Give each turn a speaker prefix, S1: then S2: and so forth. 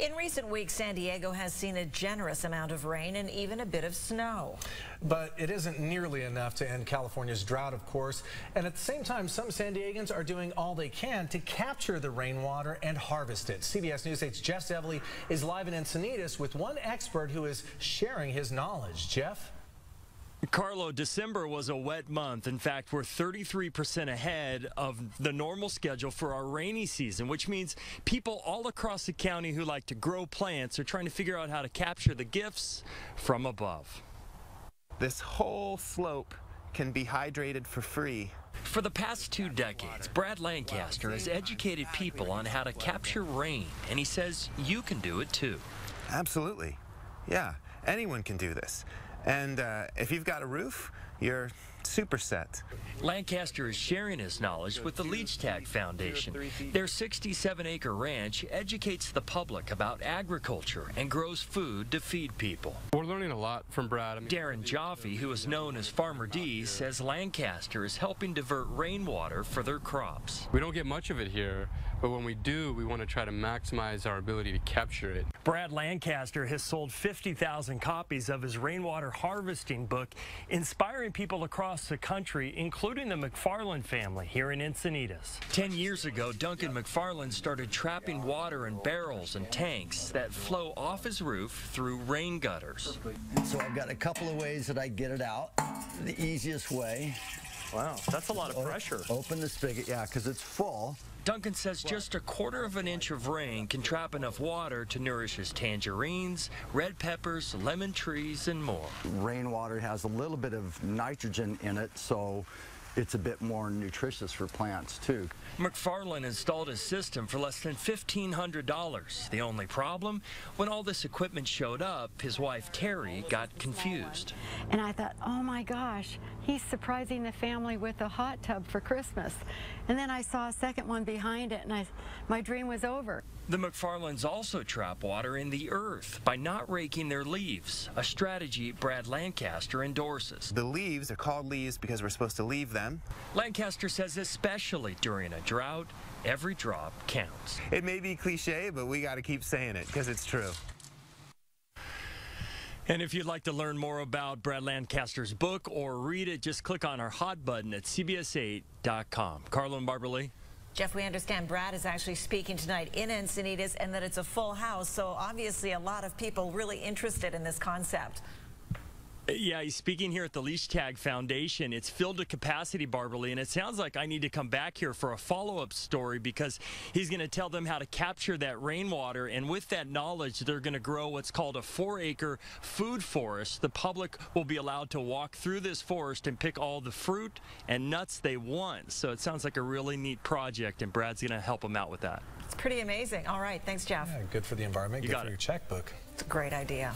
S1: In recent weeks, San Diego has seen a generous amount of rain and even a bit of snow.
S2: But it isn't nearly enough to end California's drought, of course. And at the same time, some San Diegans are doing all they can to capture the rainwater and harvest it. CBS News 8's Jeff Zevely is live in Encinitas with one expert who is sharing his knowledge. Jeff?
S3: Carlo, December was a wet month. In fact, we're 33% ahead of the normal schedule for our rainy season, which means people all across the county who like to grow plants are trying to figure out how to capture the gifts from above.
S4: This whole slope can be hydrated for free.
S3: For the past two decades, Brad Lancaster has educated people on how to capture rain, and he says you can do it too.
S4: Absolutely. Yeah, anyone can do this. And uh, if you've got a roof, you're super set.
S3: Lancaster is sharing his knowledge with the Leichtag Foundation. Their 67 acre ranch educates the public about agriculture and grows food to feed people.
S5: We're learning a lot from Brad. I
S3: mean, Daron Joffe, who is known as Farmer D, says Lancaster is helping divert rainwater for their crops.
S5: We don't get much of it here, but when we do, we want to try to maximize our ability to capture it.
S3: Brad Lancaster has sold 50,000 copies of his rainwater harvesting book, inspiring people across the country, including the McFarland family here in Encinitas. Ten years ago, Duncan McFarland started trapping water in barrels and tanks that flow off his roof through rain gutters.
S6: So I've got a couple of ways that I get it out. The easiest way
S3: Wow, that's a lot of pressure.
S6: Open the spigot, yeah, because it's full.
S3: Duncan says just a quarter of an inch of rain can trap enough water to nourish his tangerines, red peppers, lemon trees, and more.
S6: Rainwater has a little bit of nitrogen in it, so it's a bit more nutritious for plants too.
S3: McFarland installed his system for less than $1,500. The only problem, when all this equipment showed up, his wife Terry got confused.
S7: And I thought, oh my gosh, he's surprising the family with a hot tub for Christmas. And then I saw a second one behind it and I, my dream was over.
S3: The McFarlands also trap water in the earth by not raking their leaves, a strategy Brad Lancaster endorses.
S4: The leaves are called leaves because we're supposed to leave them.
S3: Lancaster says especially during a drought, every drop counts.
S4: It may be cliche, but we got to keep saying it because it's true.
S3: And if you'd like to learn more about Brad Lancaster's book or read it, just click on our hot button at CBS8.com. Carlo and Barbara Lee.
S1: Jeff, we understand Brad is actually speaking tonight in Encinitas and that it's a full house, so obviously a lot of people really interested in this concept.
S3: Yeah, he's speaking here at the Leichtag Foundation. It's filled to capacity, Barbara Lee, and it sounds like I need to come back here for a follow-up story because he's going to tell them how to capture that rainwater, and with that knowledge, they're going to grow what's called a four-acre food forest. The public will be allowed to walk through this forest and pick all the fruit and nuts they want. So it sounds like a really neat project, and Brad's going to help them out with that.
S1: It's pretty amazing. All right, thanks, Jeff.
S2: Yeah, good for the environment, you good for it. your checkbook.
S1: It's a great idea.